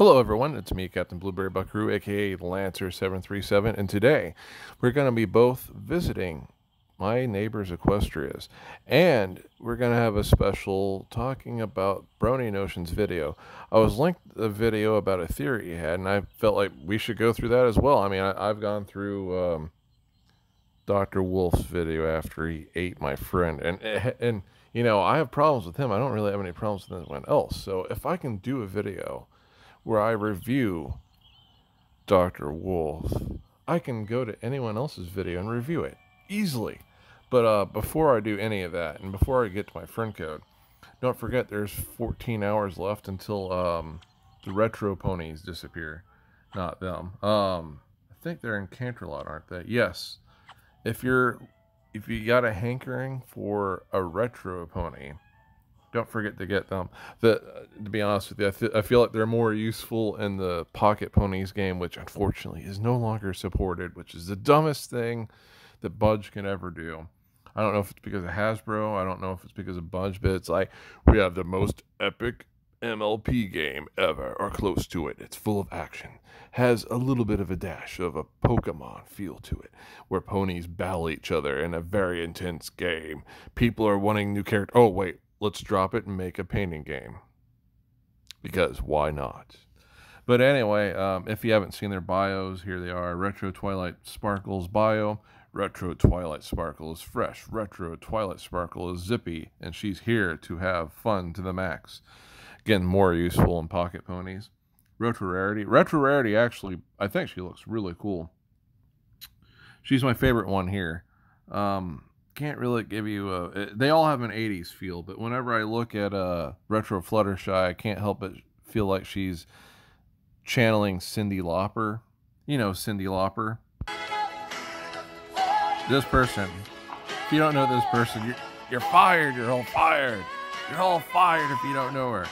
Hello, everyone. It's me, Captain Blueberry Buckaroo, aka Lancer737, and today we're going to be both visiting my neighbor's Equestrias, and we're going to have a special talking about Brony Notions video. I was linked a video about a theory he had, and I felt like we should go through that as well. I mean, I, have gone through um, Dr. Wolf's video after he ate my friend, and and you know I have problems with him. I don't really have any problems with anyone else. So if I can do a video where I review Dr. Wolf, I can go to anyone else's video and review it easily. But uh, before I do any of that, and before I get to my friend code, don't forget there's 14 hours left until um, the retro ponies disappear. Not them. Um, I think they're in Canterlot, aren't they? Yes. If you're if you got a hankering for a retro pony, don't forget to get them. The, to be honest with you, I, th- I feel like they're more useful in the Pocket Ponies game, which unfortunately is no longer supported, which is the dumbest thing that Budge can ever do. I don't know if it's because of Hasbro. I don't know if it's because of Budge, but it's like we have the most epic MLP game ever, or close to it. It's full of action, has a little bit of a dash of a Pokemon feel to it, where ponies battle each other in a very intense game. People are wanting new characters. Oh wait, let's drop it and make a painting game. Because why not? But anyway, um, if you haven't seen their bios, here they are Retro Twilight Sparkle's bio. Retro Twilight Sparkle is fresh. Retro Twilight Sparkle is zippy, and she's here to have fun to the max. Again, more useful in pocket ponies. Retro Rarity. Retro Rarity, actually, I think she looks really cool. She's my favorite one here. Um, can't really give you a. They all have an '80s feel, but whenever I look at uh, retro Fluttershy, I can't help but feel like she's channeling Cyndi Lauper. You know Cyndi Lauper. This person. If you don't know this person, you're, you're fired. You're all fired. You're all fired if you don't know her.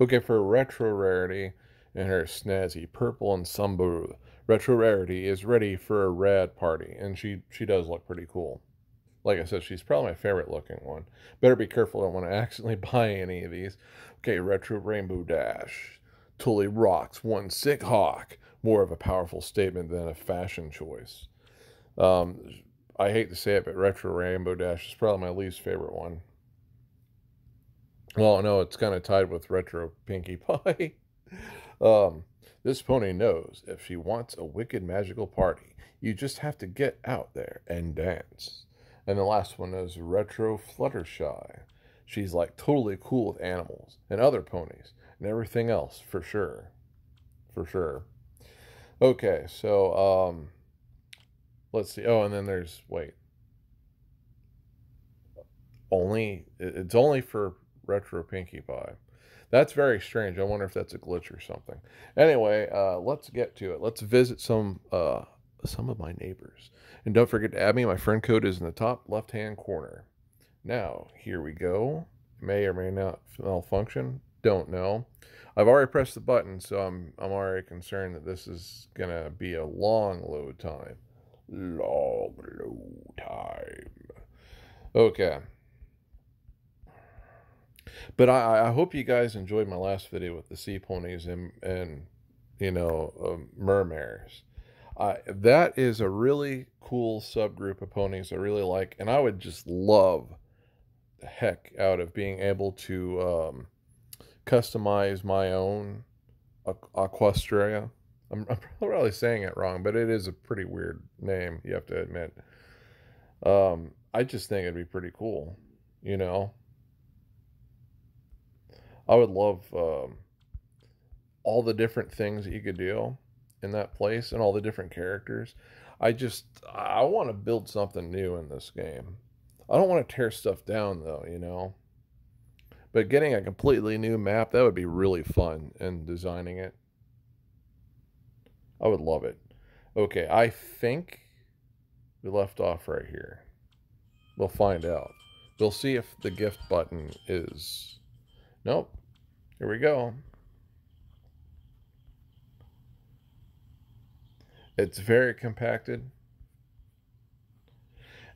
Okay, for retro rarity and her snazzy purple and sumbu, retro rarity is ready for a rad party, and she she does look pretty cool like I said, she's probably my favorite looking one. Better be careful, I don't want to accidentally buy any of these. Okay, Retro Rainbow Dash. Totally rocks. One sick hawk. More of a powerful statement than a fashion choice. Um, I hate to say it, but Retro Rainbow Dash is probably my least favorite one. Well, no, it's kind of tied with Retro Pinkie Pie. um, this pony knows if she wants a wicked magical party, you just have to get out there and dance. And the last one is Retro Fluttershy. She's like totally cool with animals and other ponies and everything else for sure. For sure. Okay, so um let's see. Oh, and then there's wait. Only it's only for Retro Pinkie Pie. That's very strange. I wonder if that's a glitch or something. Anyway, uh, let's get to it. Let's visit some uh, some of my neighbors. And don't forget to add me. My friend code is in the top left hand corner. Now, here we go. May or may not malfunction. Don't know. I've already pressed the button, so I'm, I'm already concerned that this is going to be a long load time. Long load time. Okay. But I, I hope you guys enjoyed my last video with the sea ponies and, and you know, uh, mermares. That is a really cool subgroup of ponies I really like, and I would just love the heck out of being able to um, customize my own Equestria. I'm, I'm, probably saying it wrong, but it is a pretty weird name, you have to admit. Um, I just think it'd be pretty cool, you know. I would love um, all the different things that you could do in that place and all the different characters. I just I want to build something new in this game. I don't want to tear stuff down though, you know. But getting a completely new map, that would be really fun and designing it. I would love it. Okay, I think we left off right here. We'll find out. We'll see if the gift button is... Nope. Here we go. It's very compacted.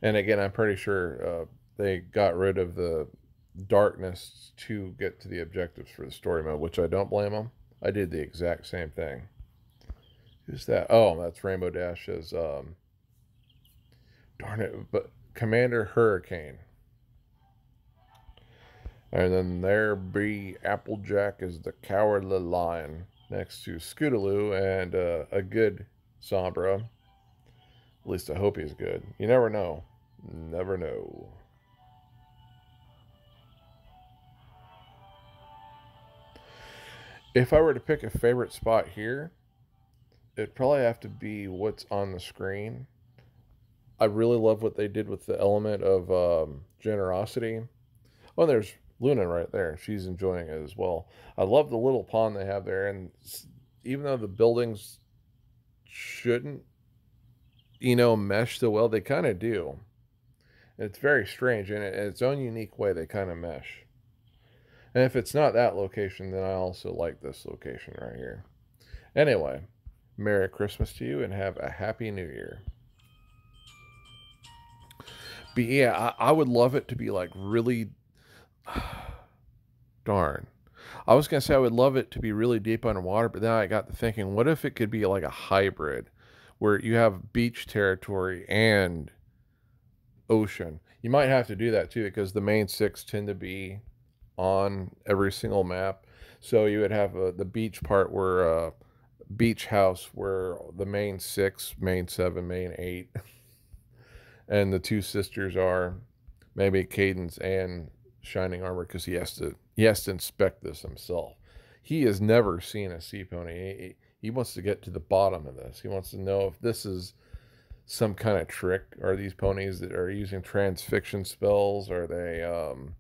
And again, I'm pretty sure uh, they got rid of the darkness to get to the objectives for the story mode, which I don't blame them. I did the exact same thing. Who's that? Oh, that's Rainbow Dash's. Um, darn it, but Commander Hurricane. And then there be Applejack as the cowardly lion next to Scootaloo and uh, a good Sombra. At least I hope he's good. You never know. Never know. If I were to pick a favorite spot here, it'd probably have to be what's on the screen. I really love what they did with the element of um, generosity. Oh, there's Luna right there. She's enjoying it as well. I love the little pond they have there, and even though the buildings shouldn't, you know, mesh so well, they kind of do. It's very strange, and in its own unique way, they kind of mesh. And if it's not that location, then I also like this location right here. Anyway, Merry Christmas to you and have a Happy New Year. But yeah, I, I would love it to be like really. Darn. I was going to say I would love it to be really deep underwater, but then I got to thinking, what if it could be like a hybrid where you have beach territory and ocean? You might have to do that too because the main six tend to be on every single map. So you would have uh, the beach part where uh, beach house where the main six, main seven, main eight, and the two sisters are maybe Cadance and Shining Armor because he has to he has to inspect this himself. He has never seen a sea pony. He, he wants to get to the bottom of this. He wants to know if this is some kind of trick. Are these ponies that are using transfixion spells? Are they um,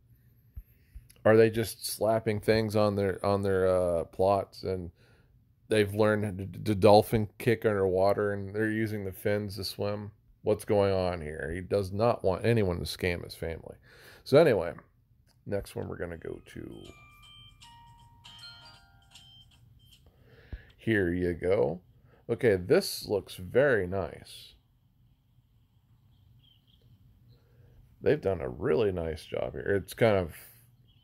are they just slapping things on their on their uh, plots and they've learned to, dolphin kick underwater and they're using the fins to swim? What's going on here? He does not want anyone to scam his family. So anyway, next one we're going to go to. Here you go. Okay, this looks very nice. They've done a really nice job here. It's kind of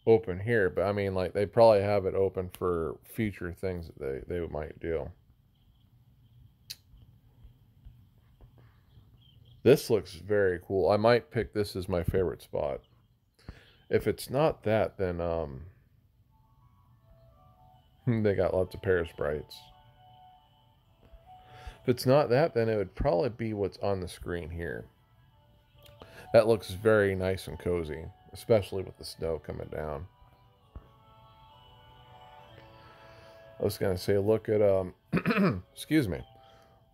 open here, but I mean, like they probably have it open for future things that they, they might do. This looks very cool. I might pick this as my favorite spot. If it's not that, then um, they got lots of parasprites. If it's not that, then it would probably be what's on the screen here. That looks very nice and cozy especially with the snow coming down. I was going to say, look at, um, excuse me,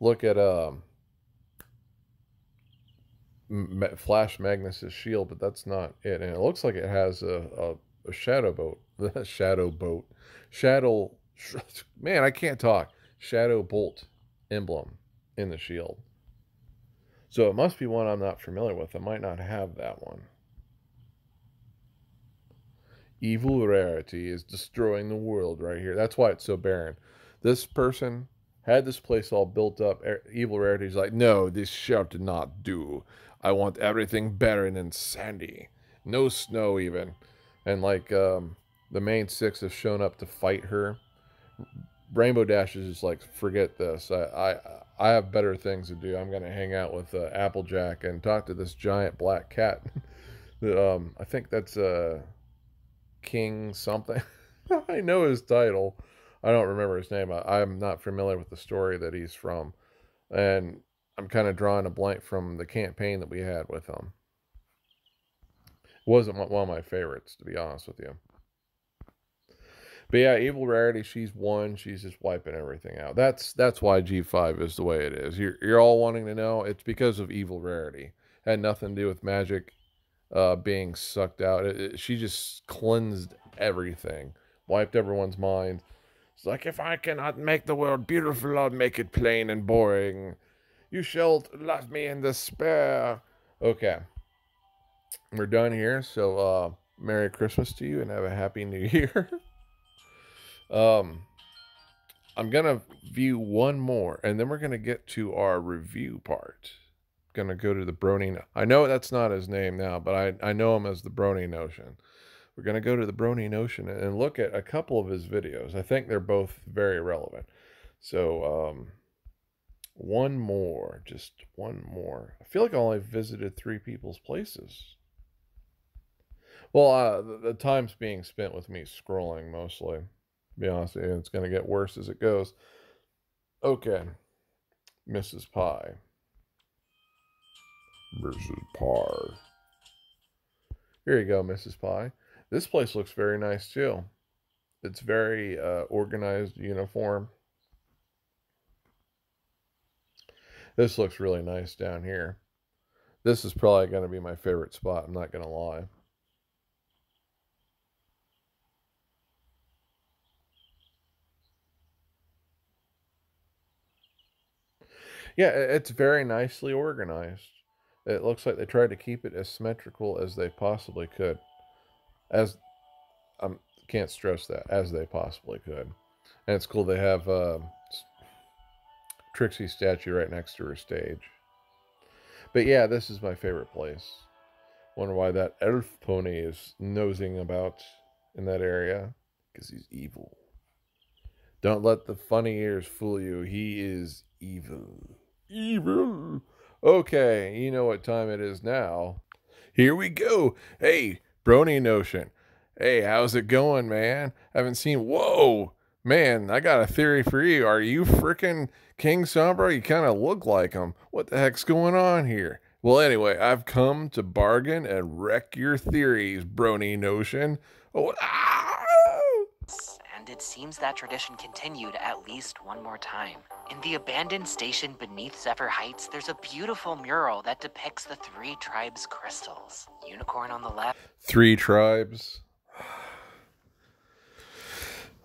look at, um, Flash Magnus's shield, but that's not it. And it looks like it has a, a, a shadow boat, the shadow boat, shadow, man, I can't talk, shadow bolt emblem in the shield. So it must be one I'm not familiar with. I might not have that one. Evil rarity is destroying the world right here. That's why it's so barren. This person had this place all built up. Er, evil rarity's like, no, this shall not do. I want everything barren and sandy. No snow even. And like um, the main six have shown up to fight her. Rainbow Dash is just like, forget this. I, I, I have better things to do. I'm going to hang out with uh, Applejack and talk to this giant black cat. um, I think that's uh, King something. I know his title. I don't remember his name. I, am not familiar with the story that he's from. And I'm kind of drawing a blank from the campaign that we had with him. It wasn't one of my favorites, to be honest with you. But yeah, Evil Rarity, she's one. She's just wiping everything out. That's that's why G5 is the way it is. You're, you're all wanting to know. It's because of Evil Rarity. It had nothing to do with magic uh, being sucked out. It, it, she just cleansed everything, wiped everyone's mind. It's like, if I cannot make the world beautiful, I'll make it plain and boring. You shall left me in despair. Okay. We're done here. So, uh, Merry Christmas to you and have a Happy New Year. um, I'm going to view one more and then we're going to get to our review part going to go to the Brony. I know that's not his name now, but I, I know him as the Brony Notion. we're going to go to the Brony Notion and look at a couple of his videos. I think they're both very relevant. So, um, one more, just one more. I feel like I only visited three people's places. Well, uh, the, the time's being spent with me scrolling mostly. To be honest, it's going to get worse as it goes. Okay, Mrs. Pie. Mrs. Pie. Here you go, Mrs. Pie. This place looks very nice too. It's very uh, organized, uniform. This looks really nice down here. This is probably going to be my favorite spot. I'm not going to lie. Yeah, it's very nicely organized. It looks like they tried to keep it as symmetrical as they possibly could. As I um, can't stress that, as they possibly could. And it's cool they have uh, Trixie statue right next to her stage. But yeah, this is my favorite place. Wonder why that elf pony is nosing about in that area. Because he's evil. Don't let the funny ears fool you. He is evil. Evil. Okay, you know what time it is now. Here we go. Hey, Brony Notion. Hey, how's it going, man? Haven't seen. Whoa, man, I got a theory for you. Are you freaking King Sombra? You kind of look like him. What the heck's going on here? Well, anyway, I've come to bargain and wreck your theories, Brony Notion. Oh, ah! And it seems that tradition continued at least one more time. In the abandoned station beneath Zephyr Heights, there's a beautiful mural that depicts the three tribes' crystals. Unicorn on the left. Three tribes.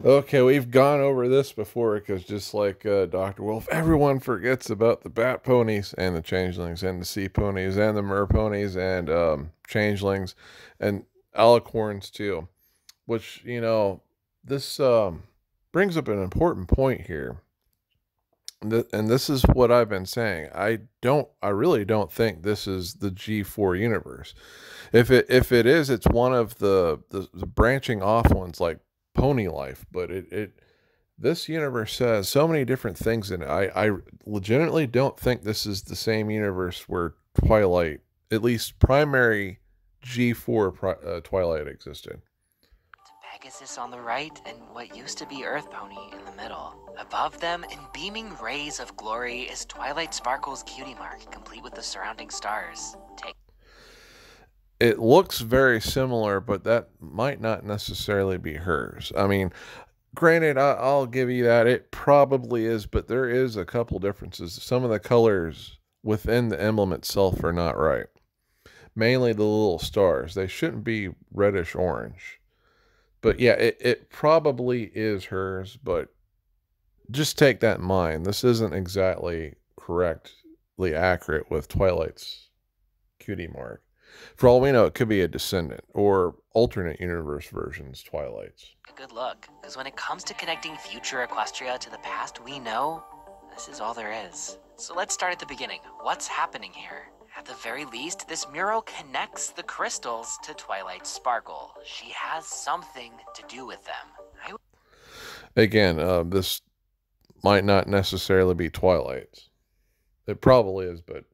Okay, we've gone over this before because just like uh, Dr. Wolf, everyone forgets about the bat ponies and the changelings and the sea ponies and the mer ponies and um, changelings and alicorns too. Which, you know, this um, brings up an important point here. And this is what I've been saying. I don't, I really don't think this is the G4 universe. If it, if it is, it's one of the, the, the branching off ones like Pony Life. But it, it, this universe has so many different things in it. I, I legitimately don't think this is the same universe where Twilight, at least primary G4 uh, Twilight existed. Pegasus on the right and what used to be Earth Pony in the middle. Above them, in beaming rays of glory, is Twilight Sparkle's cutie mark, complete with the surrounding stars. Take it looks very similar, but that might not necessarily be hers. I mean, granted, I, will give you that it probably is, but there is a couple differences. Some of the colors within the emblem itself are not right. Mainly the little stars. They shouldn't be reddish orange. But yeah, it, it probably is hers, but just take that in mind. This isn't exactly correctly accurate with Twilight's cutie mark. For all we know, it could be a descendant or alternate universe versions Twilight's. Good luck, because when it comes to connecting future Equestria to the past we know, this is all there is. So let's start at the beginning. What's happening here? At the very least, this mural connects the crystals to Twilight Sparkle. She has something to do with them. I... Again, uh, this might not necessarily be Twilight's. It probably is, but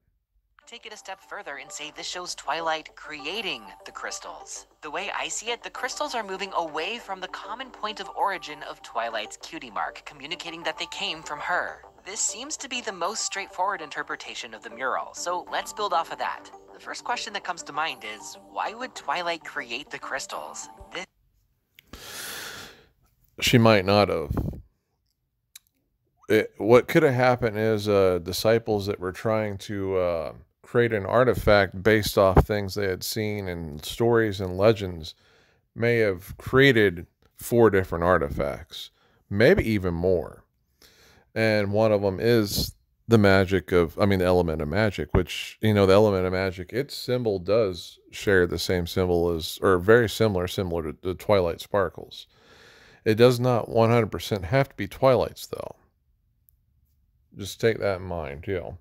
take it a step further and say this shows Twilight creating the crystals. The way I see it, the crystals are moving away from the common point of origin of Twilight's cutie mark, communicating that they came from her. This seems to be the most straightforward interpretation of the mural, so let's build off of that. The first question that comes to mind is, why would Twilight create the crystals? This she might not have. It, what could have happened is uh, disciples that were trying to uh, create an artifact based off things they had seen and stories and legends may have created four different artifacts, maybe even more. And one of them is the magic of i mean the element of magic which you know the element of magic its symbol does share the same symbol as or very similar similar to the twilight sparkles. It does not 100% have to be twilights though. Just take that in mind too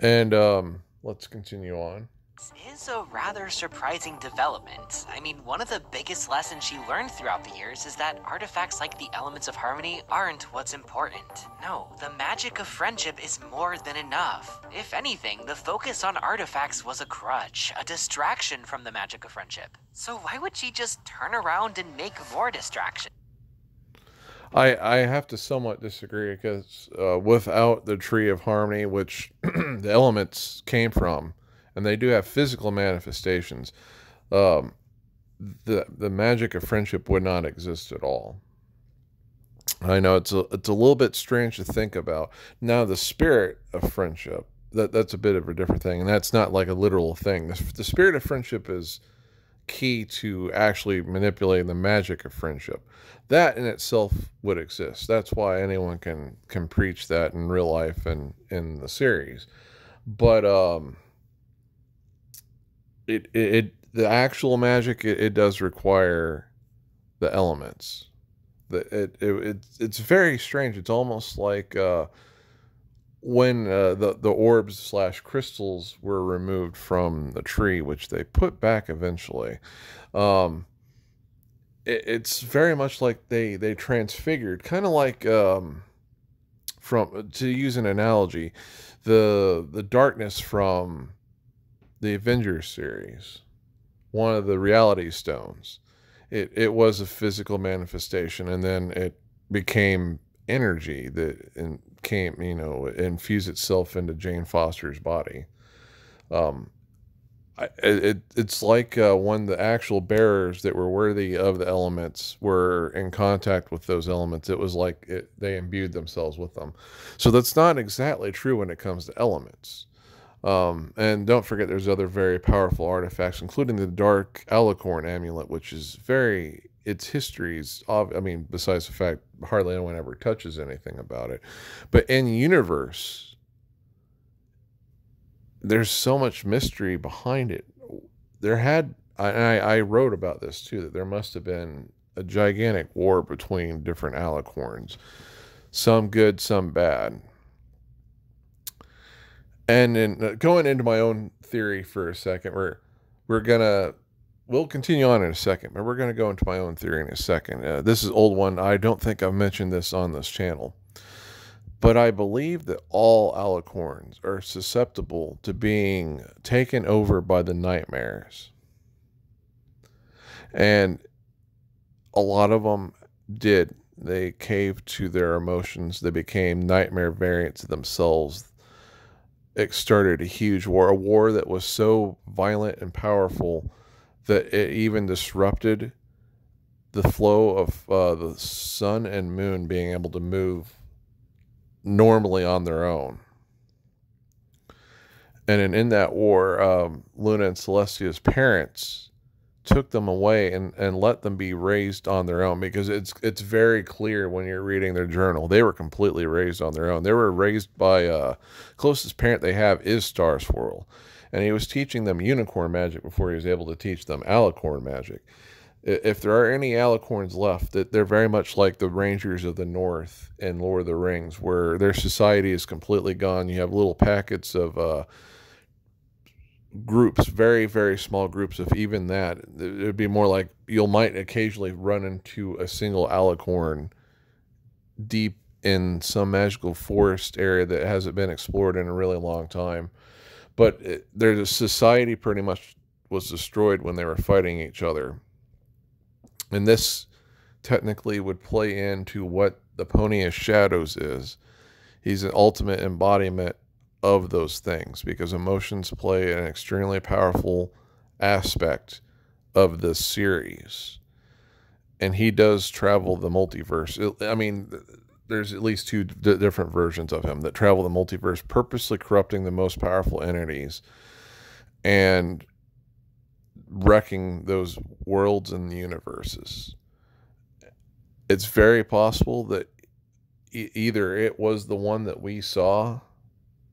and um let's continue on This is a rather surprising development. I mean, one of the biggest lessons she learned throughout the years is that artifacts like the elements of harmony aren't what's important. No, the magic of friendship is more than enough. If anything, the focus on artifacts was a crutch, a distraction from the magic of friendship. So why would she just turn around and make more distractions? I, I have to somewhat disagree because uh, without the tree of harmony, which the elements came from, and they do have physical manifestations, um, the the magic of friendship would not exist at all. I know it's a it's a little bit strange to think about. Now the spirit of friendship that that's a bit of a different thing, and that's not like a literal thing. The, the spirit of friendship is key to actually manipulating the magic of friendship. That in itself would exist. That's why anyone can can preach that in real life and in the series. But um it it, it the actual magic it, it, does require the elements. The it, it, it it's very strange. It's almost like uh when uh, the the orbs slash crystals were removed from the tree, which they put back eventually, um, it, it's very much like they they transfigured, kind of like um, from to use an analogy, the the darkness from the Avengers series, one of the Reality Stones. It it was a physical manifestation, and then it became energy that came, you know, infuse itself into Jane Foster's body. Um, I, it, it's like uh, when the actual bearers that were worthy of the elements were in contact with those elements, it was like it, they imbued themselves with them. So that's not exactly true when it comes to elements. Um, and don't forget, there's other very powerful artifacts, including the Dark Alicorn amulet, which is very its histories of i mean besides the fact hardly anyone ever touches anything about it. But in universe there's so much mystery behind it. There had I, I wrote about this too that there must have been a gigantic war between different alicorns. Some good some bad. And in uh, going into my own theory for a second we're we're gonna we'll continue on in a second, but we're going to go into my own theory in a second. Uh, this is old one. I don't think I've mentioned this on this channel, but I believe that all alicorns are susceptible to being taken over by the nightmares, and a lot of them did. They caved to their emotions. They became nightmare variants of themselves. It started a huge war, a war that was so violent and powerful that it even disrupted the flow of uh, the sun and moon being able to move normally on their own. And in, in that war, um, Luna and Celestia's parents took them away and, and let them be raised on their own because it's it's very clear when you're reading their journal they were completely raised on their own. They were raised by uh, closest parent they have is Star Swirl and he was teaching them unicorn magic before he was able to teach them alicorn magic. If there are any alicorns left, that they're very much like the Rangers of the North in Lord of the Rings, where their society is completely gone. You have little packets of uh, groups, very very small groups. If even that, it would be more like you'll might occasionally run into a single alicorn deep in some magical forest area that hasn't been explored in a really long time but it, their society pretty much was destroyed when they were fighting each other. And this technically would play into what the Pony of Shadows is. He's an ultimate embodiment of those things because emotions play an extremely powerful aspect of this series. And he does travel the multiverse. I mean, there's at least two different versions of him that travel the multiverse, purposely corrupting the most powerful entities and wrecking those worlds and the universes. It's very possible that e- either it was the one that we saw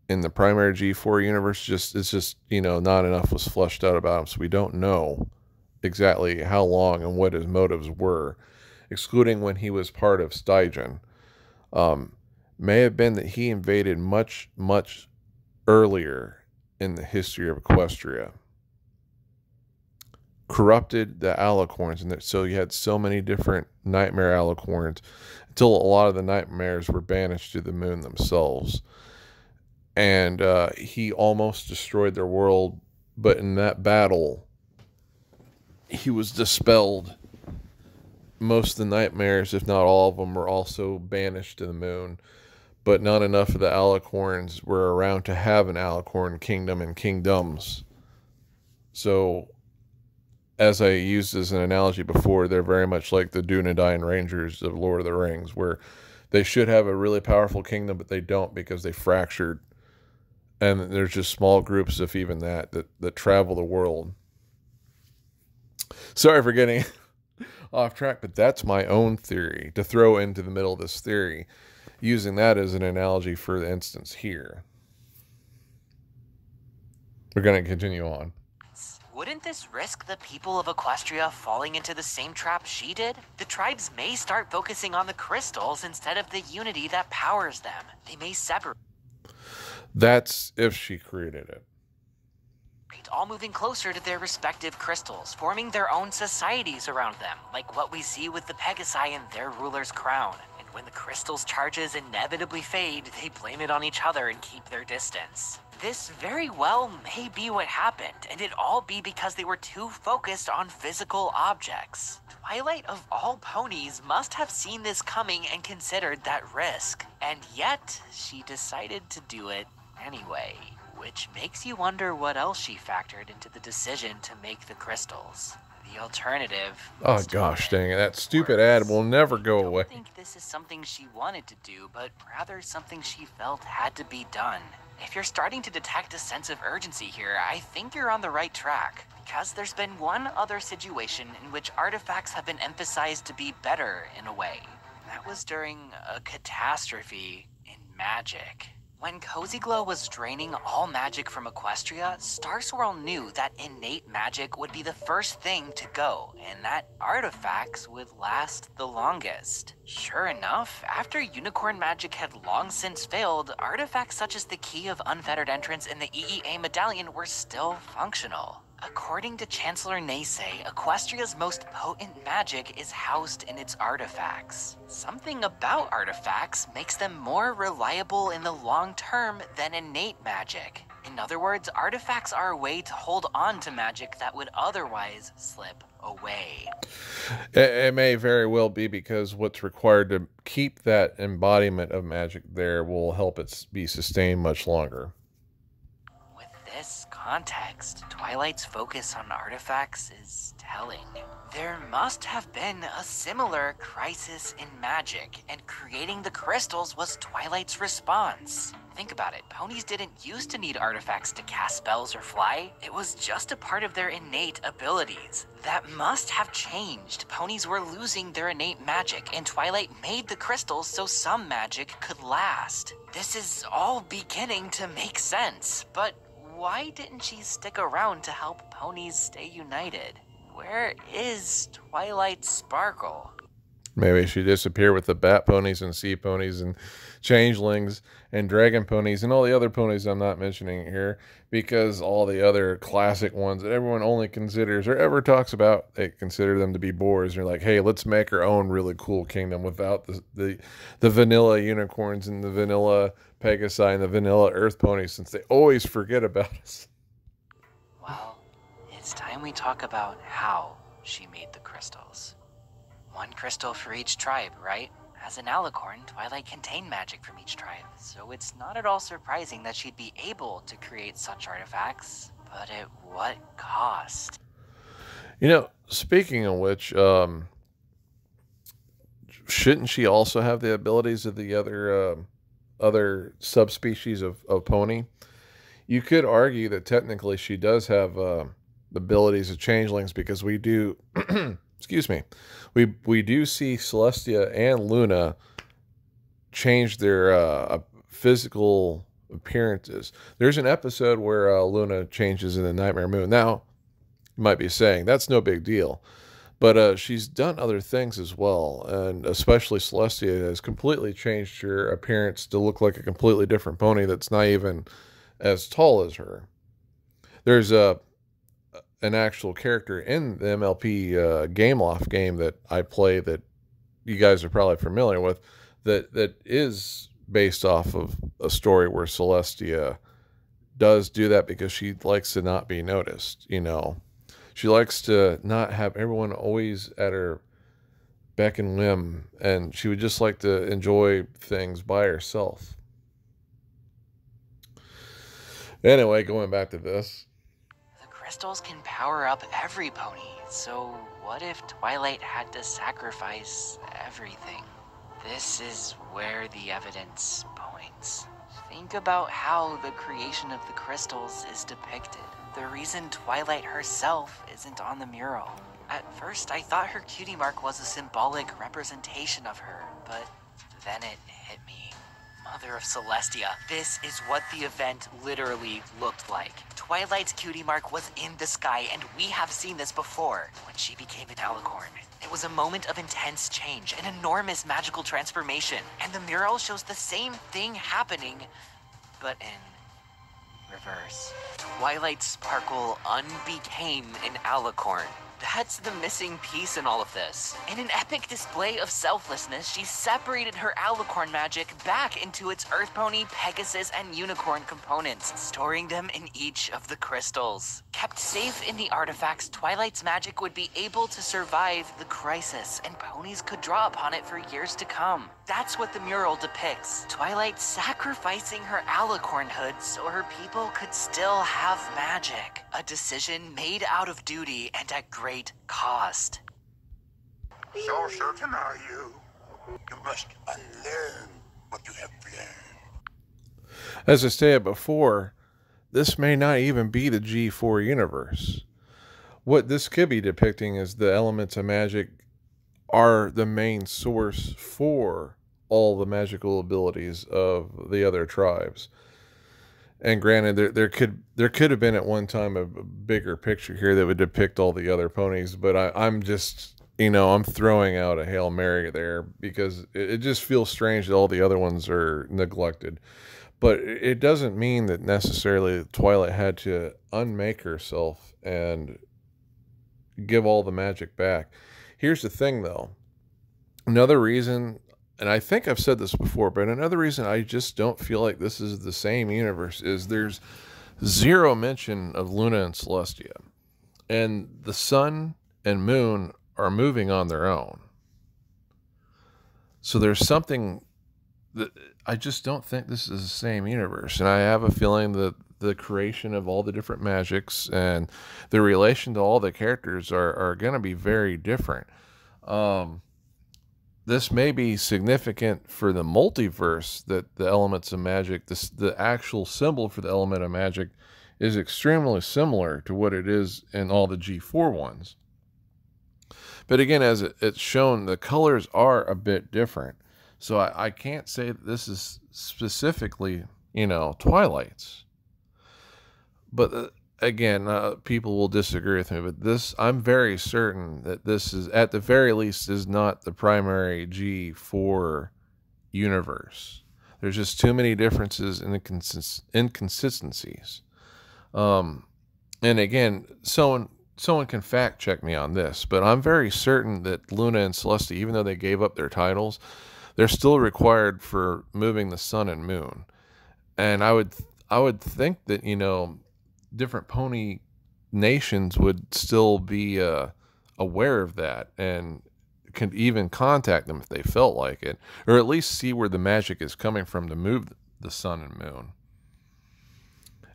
in the primary G4 universe, just it's just you know not enough was flushed out about him, so we don't know exactly how long and what his motives were, excluding when he was part of Stygian um, may have been that he invaded much, much earlier in the history of Equestria. corrupted the alicorns, and so you had so many different nightmare alicorns until a lot of the nightmares were banished to the moon themselves. And uh, he almost destroyed their world, but in that battle, he was dispelled. Most of the nightmares, if not all of them, were also banished to the moon but not enough of the alicorns were around to have an alicorn kingdom and kingdoms. So, as I used as an analogy before, they're very much like the Dunedain Rangers of Lord of the Rings, where they should have a really powerful kingdom, but they don't because they fractured. And there's just small groups, if even that, that, that travel the world. Sorry for getting off track, but that's my own theory to throw into the middle of this theory using that as an analogy for the instance here. We're going to continue on. Wouldn't this risk the people of Equestria falling into the same trap she did? The tribes may start focusing on the crystals instead of the unity that powers them. They may separate. That's if she created it. All moving closer to their respective crystals, forming their own societies around them, like what we see with the Pegasi and their ruler's crown. And when the crystal's charges inevitably fade, they blame it on each other and keep their distance. This very well may be what happened, and it all be because they were too focused on physical objects. Twilight of all ponies must have seen this coming and considered that risk. And yet, she decided to do it anyway. Which makes you wonder what else she factored into the decision to make the crystals. The alternative. Oh gosh, dang it! That stupid ad will never go away. I think this is something she wanted to do, but rather something she felt had to be done. If you're starting to detect a sense of urgency here, I think you're on the right track. Because there's been one other situation in which artifacts have been emphasized to be better in a way. That was during a catastrophe in magic. When Cozy Glow was draining all magic from Equestria, Star Swirl knew that innate magic would be the first thing to go, and that artifacts would last the longest. Sure enough, after unicorn magic had long since failed, artifacts such as the Key of Unfettered Entrance and the EEA Medallion were still functional. According to Chancellor Neighsay, Equestria's most potent magic is housed in its artifacts. Something about artifacts makes them more reliable in the long term than innate magic. In other words, artifacts are a way to hold on to magic that would otherwise slip away. It, may very well be because what's required to keep that embodiment of magic there will help it be sustained much longer context, Twilight's focus on artifacts is telling. There must have been a similar crisis in magic, and creating the crystals was Twilight's response. Think about it, ponies didn't used to need artifacts to cast spells or fly. It was just a part of their innate abilities. That must have changed. Ponies were losing their innate magic, and Twilight made the crystals so some magic could last. This is all beginning to make sense, but why didn't she stick around to help ponies stay united? Where is Twilight Sparkle? Maybe she disappeared with the bat ponies and sea ponies and changelings and dragon ponies and all the other ponies I'm not mentioning here because all the other classic ones that everyone only considers or ever talks about, they consider them to be bores. They're like, hey, let's make our own really cool kingdom without the, the, the vanilla unicorns and the vanilla Pegasi and the vanilla earth ponies since they always forget about us. Well, it's time we talk about how she made the crystals. One crystal for each tribe, right? As an alicorn, Twilight contained magic from each tribe, so it's not at all surprising that she'd be able to create such artifacts. But at what cost? You know, speaking of which, um, shouldn't she also have the abilities of the other uh, other subspecies of, of pony? You could argue that technically she does have uh, abilities of changelings because we do excuse me, we we do see Celestia and Luna change their uh, physical appearances. There's an episode where uh, Luna changes in the Nightmare Moon. Now, you might be saying that's no big deal, but uh, she's done other things as well, and especially Celestia has completely changed her appearance to look like a completely different pony that's not even as tall as her. There's a an actual character in the MLP uh, Gameloft game that I play that you guys are probably familiar with that that is based off of a story where Celestia does do that because she likes to not be noticed, you know. She likes to not have everyone always at her beck and whim, and she would just like to enjoy things by herself. Anyway, going back to this. The crystals can power up every pony, so what if Twilight had to sacrifice everything? This is where the evidence points. Think about how the creation of the crystals is depicted. The reason Twilight herself isn't on the mural. At first, I thought her cutie mark was a symbolic representation of her, but then it hit me. Mother of Celestia, this is what the event literally looked like. Twilight's cutie mark was in the sky, and we have seen this before when she became an alicorn. It was a moment of intense change, an enormous magical transformation, and the mural shows the same thing happening, but in reverse. Twilight Sparkle unbecame an alicorn. That's the missing piece in all of this. In an epic display of selflessness, she separated her alicorn magic back into its Earth Pony, Pegasus, and Unicorn components, storing them in each of the crystals. Kept safe in the artifacts, Twilight's magic would be able to survive the crisis, and ponies could draw upon it for years to come. That's what the mural depicts. Twilight sacrificing her alicorn hood so her people could still have magic. A decision made out of duty and at great cost. So certain are you? You must unlearn what you have learned. As I stated before, this may not even be the G4 universe. What this could be depicting is the elements of magic are the main source for all the magical abilities of the other tribes. And granted, there, there could there could have been at one time a, bigger picture here that would depict all the other ponies, but I, I'm just you know I'm throwing out a hail mary there because it, it just feels strange that all the other ones are neglected. But it doesn't mean that necessarily Twilight had to unmake herself and give all the magic back. Here's the thing, though. Another reason and I think I've said this before, but another reason I just don't feel like this is the same universe is there's zero mention of Luna and Celestia. And the sun and moon are moving on their own. So there's something that I just don't think this is the same universe. And I have a feeling that the creation of all the different magics and the relation to all the characters are, are going to be very different. Um, this may be significant for the multiverse that the elements of magic, this, the actual symbol for the element of magic, is extremely similar to what it is in all the G4 ones. But again, as it's shown, the colors are a bit different. So I, I can't say that this is specifically, you know, Twilight's. But uh, again, uh, people will disagree with me, but this I'm very certain that this is at the very least is not the primary G4 universe. There's just too many differences and inconsist- inconsistencies. Um, and again, someone someone can fact check me on this, but I'm very certain that Luna and Celestia, even though they gave up their titles, they're still required for moving the sun and moon. And I would I would think that you know different pony nations would still be uh, aware of that and can even contact them if they felt like it, or at least see where the magic is coming from to move the sun and moon.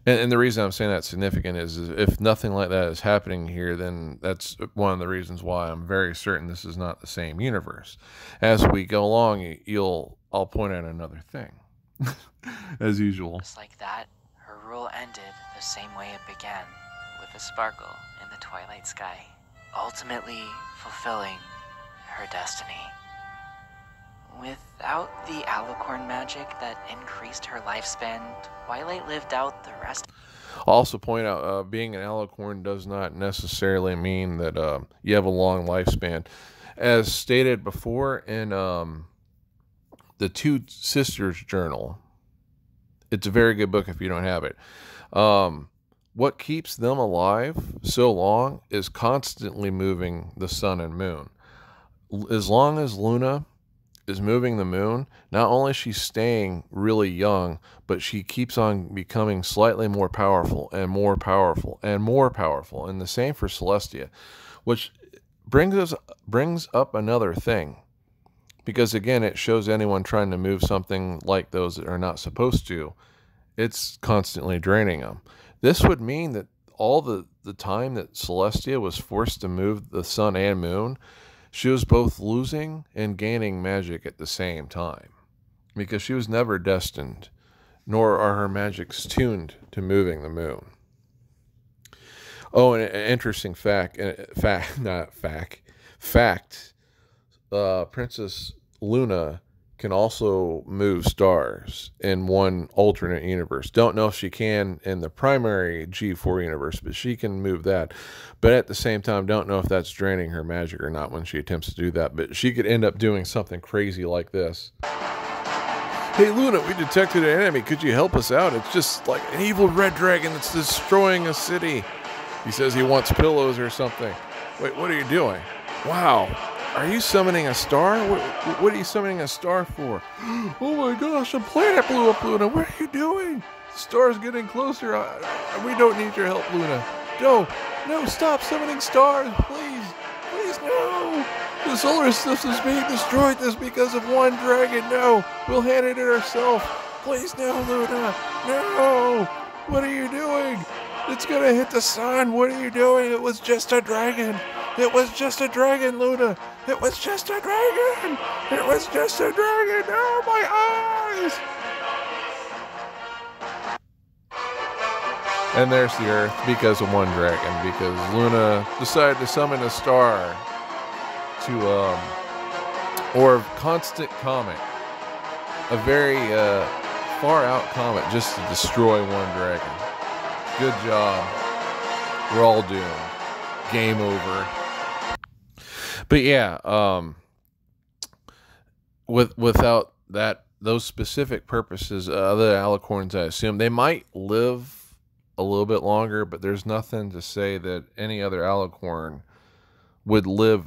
And, and the reason I'm saying that's significant is, is, if nothing like that is happening here, then that's one of the reasons why I'm very certain this is not the same universe. As we go along, you'll I'll point out another thing, as usual. Just like that, her rule ended the same way it began, with a sparkle in the twilight sky, ultimately fulfilling her destiny. Without the alicorn magic that increased her lifespan, Twilight lived out the rest. Also point out uh, being an alicorn does not necessarily mean that uh, you have a long lifespan. As stated before in um, the Two Sisters Journal, it's a very good book if you don't have it. Um, what keeps them alive so long is constantly moving the sun and moon. As long as Luna is moving the moon, not only is she staying really young, but she keeps on becoming slightly more powerful and more powerful and more powerful. And the same for Celestia, which brings us brings up another thing. Because again, it shows anyone trying to move something like those that are not supposed to, it's constantly draining them. This would mean that all the, the time that Celestia was forced to move the sun and moon, she was both losing and gaining magic at the same time because she was never destined, nor are her magics tuned to moving the moon. Oh, and an interesting fact, uh, fact, not fact, fact, uh, Princess Luna can also move stars in one alternate universe. Don't know if she can in the primary G4 universe, but she can move that. But at the same time, don't know if that's draining her magic or not when she attempts to do that. But she could end up doing something crazy like this. Hey Luna, we detected an enemy. Could you help us out? It's just like an evil red dragon that's destroying a city. He says he wants pillows or something. Wait, what are you doing? Wow, are you summoning a star? What, what, are you summoning a star for? Oh my gosh, a planet blew up, Luna. What are you doing? The star's getting closer. we don't need your help, Luna. No, no, stop summoning stars, please. Please, no. The solar system is being destroyed. This because of one dragon. No, we'll hand it ourselves. Please, no, Luna. No. What are you doing? It's gonna hit the sun. What are you doing? It was just a dragon. It was just a dragon, Luna. It was just a dragon. It was just a dragon. Oh, my eyes. And there's the Earth because of one dragon, because Luna decided to summon a star to, um, or constant comet, a very uh, far out comet just to destroy one dragon. Good job. We're all doomed. Game over but yeah, um, with without that those specific purposes, uh, other alicorns, I assume they might live a little bit longer, but there's nothing to say that any other alicorn would live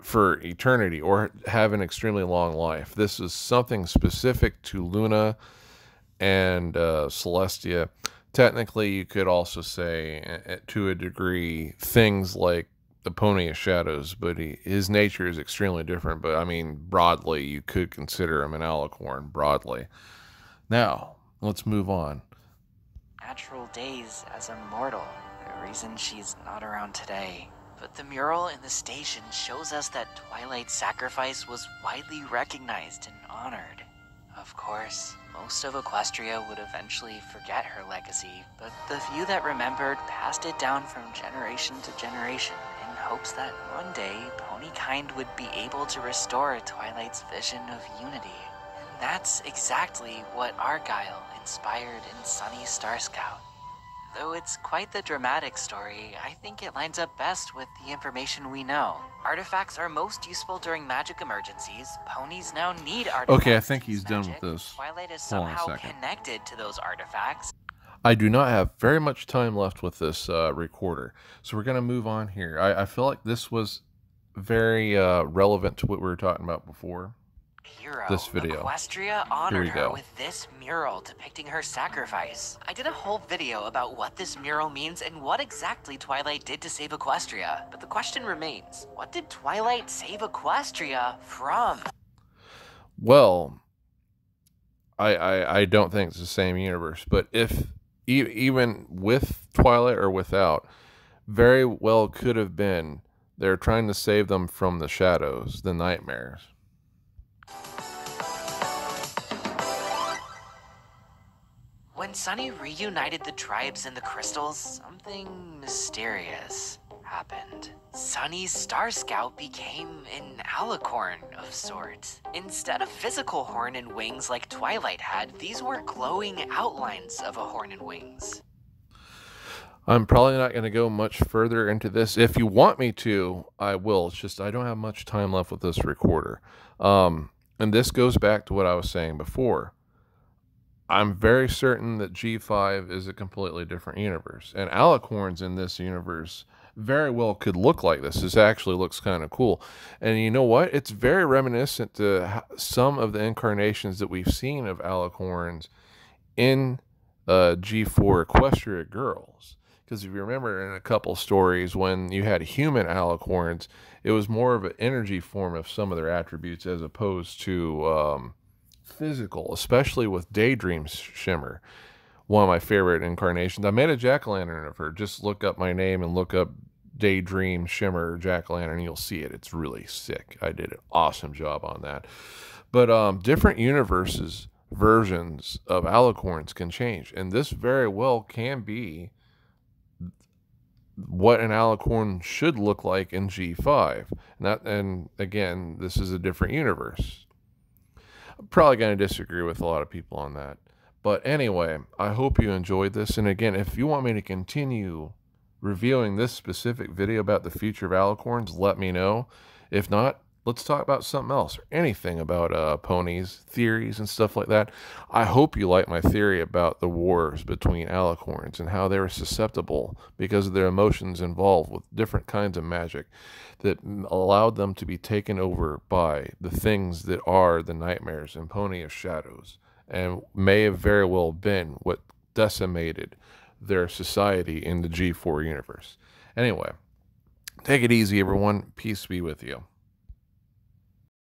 for eternity or have an extremely long life. This is something specific to Luna and uh, Celestia. Technically, you could also say, to a degree, things like the pony of shadows, but he, his nature is extremely different. But I mean, broadly, you could consider him an alicorn, broadly. Now, let's move on. Natural days as a mortal. The reason she's not around today. But the mural in the station shows us that Twilight's sacrifice was widely recognized and honored. Of course, most of Equestria would eventually forget her legacy, but the few that remembered passed it down from generation to generation hopes that one day Ponykind would be able to restore Twilight's vision of unity. And that's exactly what Argyle inspired in Sunny Starscout. Though it's quite the dramatic story, I think it lines up best with the information we know. Artifacts are most useful during magic emergencies. Ponies now need artifacts. Okay, I think he's done with this. Twilight is somehow connected to those artifacts. I do not have very much time left with this uh, recorder, so we're going to move on here. I, I, feel like this was very uh, relevant to what we were talking about before. Hero, this video. Equestria honored her go. with this mural depicting her sacrifice. I did a whole video about what this mural means and what exactly Twilight did to save Equestria. But the question remains, what did Twilight save Equestria from? Well, I, I, I don't think it's the same universe, but if e- even with Twilight or without, very well could have been they're trying to save them from the shadows, the nightmares. When Sunny reunited the tribes and the crystals, something mysterious happened. Sunny's Starscout became an alicorn of sorts. Instead of physical horn and wings like Twilight had, these were glowing outlines of a horn and wings. I'm probably not going to go much further into this. If you want me to, I will. It's just I don't have much time left with this recorder. Um, and this goes back to what I was saying before. I'm very certain that G5 is a completely different universe. And alicorns in this universe very well could look like this. This actually looks kind of cool. And you know what? It's very reminiscent to some of the incarnations that we've seen of alicorns in uh, G4 Equestria Girls. Because if you remember in a couple stories, when you had human alicorns, it was more of an energy form of some of their attributes as opposed to um, physical, especially with Daydream Shimmer. One of my favorite incarnations. I made a jack o' lantern of her. Just look up my name and look up Daydream Shimmer jack o' lantern. You'll see it. It's really sick. I did an awesome job on that. But um, different universes versions of alicorns can change, and this very well can be what an alicorn should look like in G5. And, that, and again, this is a different universe. I'm probably going to disagree with a lot of people on that. But anyway, I hope you enjoyed this. And again, if you want me to continue reviewing this specific video about the future of alicorns, let me know. If not, let's talk about something else or anything about uh, ponies, theories, and stuff like that. I hope you like my theory about the wars between alicorns and how they were susceptible because of their emotions involved with different kinds of magic that allowed them to be taken over by the things that are the nightmares and pony of shadows and may have very well been what decimated their society in the G4 universe. Anyway, take it easy, everyone. Peace be with you.